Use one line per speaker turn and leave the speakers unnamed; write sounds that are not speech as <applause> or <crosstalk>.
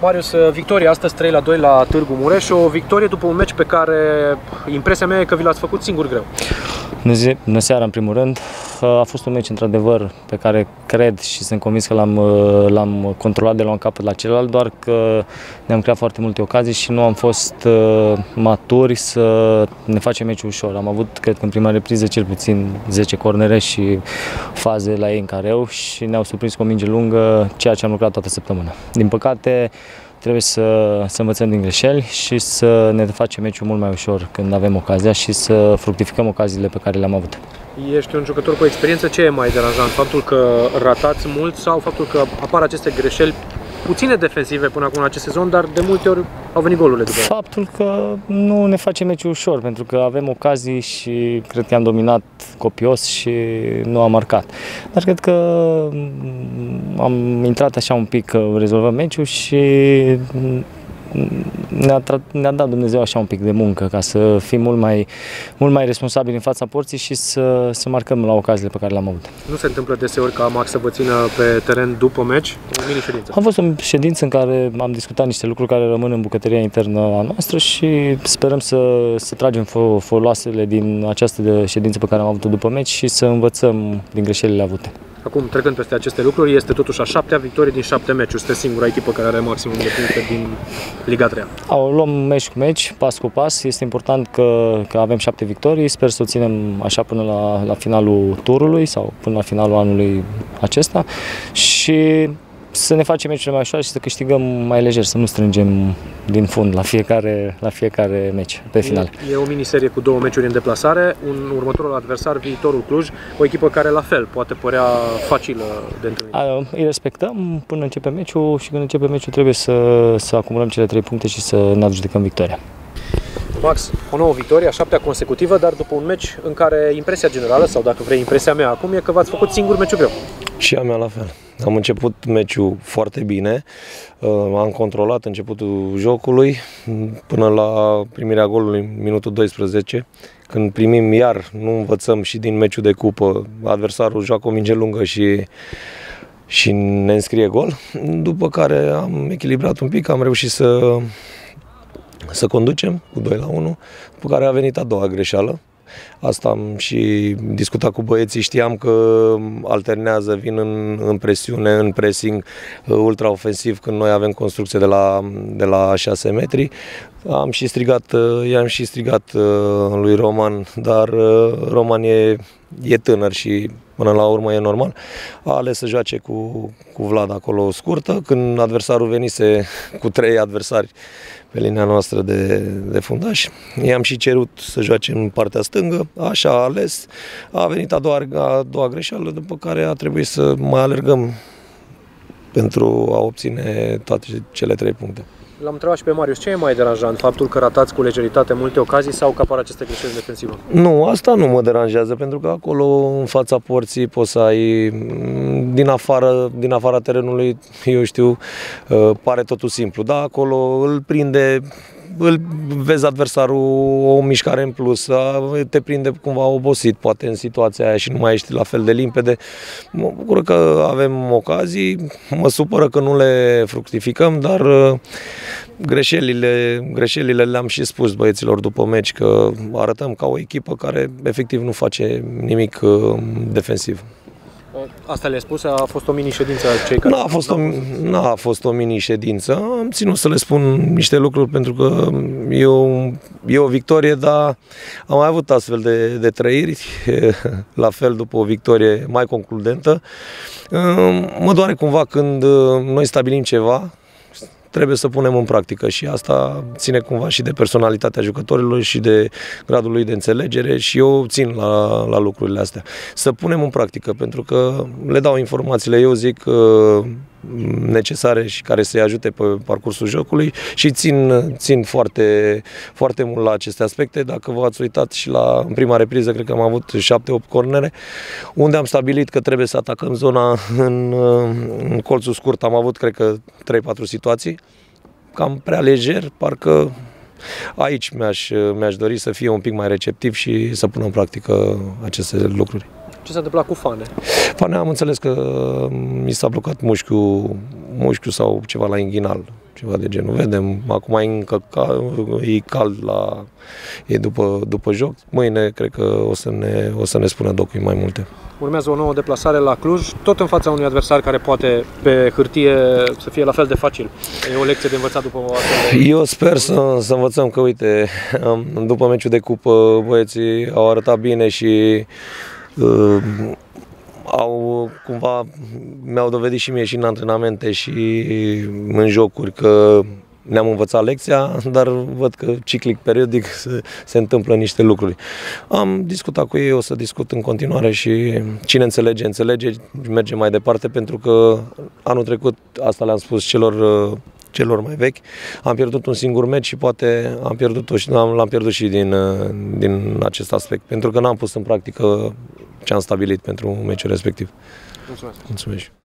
Marius, victoria astăzi 3 la 2 la Târgu Mureș, o victorie după un meci pe care impresia mea e că vi l-ați făcut singur greu.
Bună seara, în primul rând. A fost un meci, într-adevăr, pe care cred și sunt convins că l-am, l-am controlat de la un capăt la celălalt, doar că ne-am creat foarte multe ocazii și nu am fost uh, maturi să ne facem meciul ușor. Am avut, cred că în prima repriză, cel puțin 10 cornere și faze la ei în careu și ne-au surprins cu o minge lungă, ceea ce am lucrat toată săptămâna. Din păcate, trebuie să, să învățăm din greșeli și să ne facem meciul mult mai ușor când avem ocazia și să fructificăm ocaziile pe care le-am avut.
Ești un jucător cu experiență, ce e mai deranjant? Faptul că ratați mult sau faptul că apar aceste greșeli puține defensive până acum în acest sezon, dar de multe ori au venit golurile după
Faptul că nu ne face meciul ușor, pentru că avem ocazii și cred că am dominat copios și nu am marcat. Dar cred că am intrat așa un pic că rezolvăm meciul și ne-a, ne dat Dumnezeu așa un pic de muncă ca să fim mult mai, mult mai responsabili în fața porții și să, să marcăm la ocaziile pe care le-am avut.
Nu se întâmplă deseori ca Max să vă țină pe teren după meci, o mini-ședință?
Am fost o ședință în care am discutat niște lucruri care rămân în bucătăria internă a noastră și sperăm să, să tragem foloasele din această ședință pe care am avut-o după meci și să învățăm din greșelile avute.
Acum, trecând peste aceste lucruri, este totuși a șaptea victorie din șapte meciuri. Este singura echipă care are maximum de puncte din Liga 3.
Au, luăm meci cu meci, pas cu pas. Este important că, că avem șapte victorii. Sper să o ținem așa până la, la finalul turului sau până la finalul anului acesta. Și să ne facem meciurile mai ușoare și să câștigăm mai lejer, să nu strângem din fund la fiecare, la fiecare meci, pe final.
E, e o miniserie cu două meciuri în deplasare, un următorul adversar, viitorul Cluj, o echipă care la fel poate părea facilă de întâlnit.
Îi respectăm până începe meciul și când începe meciul trebuie să, să acumulăm cele trei puncte și să ne adjudicăm victoria.
Max, o nouă victorie, a șaptea consecutivă, dar după un meci în care impresia generală, sau dacă vrei impresia mea acum, e că v-ați făcut singur meciul greu.
Și a mea la fel. Am început meciul foarte bine, uh, am controlat începutul jocului până la primirea golului minutul 12. Când primim iar, nu învățăm și din meciul de cupă, adversarul joacă o minge lungă și și ne înscrie gol, după care am echilibrat un pic, am reușit să să conducem cu 2 la 1, după care a venit a doua greșeală, Asta am și discutat cu băieții, știam că alternează, vin în, în presiune, în pressing uh, ultraofensiv când noi avem construcție de la, de la 6 metri. Am și strigat, uh, i-am și strigat uh, lui Roman, dar Roman e, e tânăr și până la urmă e normal. A ales să joace cu, cu Vlad acolo scurtă, când adversarul venise cu trei adversari pe linia noastră de, de fundaș. I-am și cerut să joace în partea stângă, așa a ales. A venit a doua, a doua greșeală, după care a trebuit să mai alergăm pentru a obține toate cele trei puncte.
L-am întrebat și pe Marius, ce e mai deranjant? Faptul că ratați cu legeritate multe ocazii sau că apar aceste greșeli defensive?
Nu, asta nu mă deranjează, pentru că acolo, în fața porții, poți să ai, din afară, din afara terenului, eu știu, uh, pare totul simplu, dar acolo îl prinde îl vezi adversarul o mișcare în plus, te prinde cumva obosit, poate în situația aia și nu mai ești la fel de limpede. Mă bucur că avem ocazii, mă supără că nu le fructificăm, dar uh, greșelile, greșelile le-am și spus băieților după meci că arătăm ca o echipă care efectiv nu face nimic uh, defensiv.
Asta le-a spus? A fost o mini-ședință cei care...
Nu a fost o, n-a fost o mini-ședință. Am ținut să le spun niște lucruri pentru că e o, e o victorie, dar am mai avut astfel de, de trăiri, <laughs> la fel după o victorie mai concludentă. Mă doare cumva când noi stabilim ceva, trebuie să punem în practică și asta ține cumva și de personalitatea jucătorilor și de gradul lui de înțelegere și eu țin la, la lucrurile astea. Să punem în practică, pentru că le dau informațiile, eu zic uh, necesare și care să-i ajute pe parcursul jocului și țin, țin foarte, foarte mult la aceste aspecte. Dacă v-ați uitat și la în prima repriză, cred că am avut 7-8 cornere, unde am stabilit că trebuie să atacăm zona în, în colțul scurt. Am avut, cred că, 3-4 situații, cam prea lejer, parcă aici mi-aș, mi-aș dori să fie un pic mai receptiv și să pun în practică aceste lucruri.
Ce s-a întâmplat cu Fane?
Fane am înțeles că mi s-a blocat mușchiul, mușchiul sau ceva la inghinal. Ceva de genul. Vedem, acum e încă cal, e cald la, e după, după joc. Mâine cred că o să ne, o să ne spună docui mai multe.
Urmează o nouă deplasare la Cluj, tot în fața unui adversar care poate pe hârtie să fie la fel de facil. E o lecție de învățat după o astfel de...
Eu sper să, să învățăm că, uite, după meciul de cupă, băieții au arătat bine și uh, au cumva mi-au dovedit și mie și în antrenamente și în jocuri că ne-am învățat lecția, dar văd că ciclic periodic se, se întâmplă niște lucruri. Am discutat cu ei, o să discut în continuare și cine înțelege, înțelege, merge mai departe pentru că anul trecut, asta le-am spus celor celor mai vechi. Am pierdut un singur meci și poate am pierdut-o și l-am pierdut și din, din acest aspect, pentru că n-am pus în practică ce am stabilit pentru meciul respectiv.
Mulțumesc!
Mulțumesc!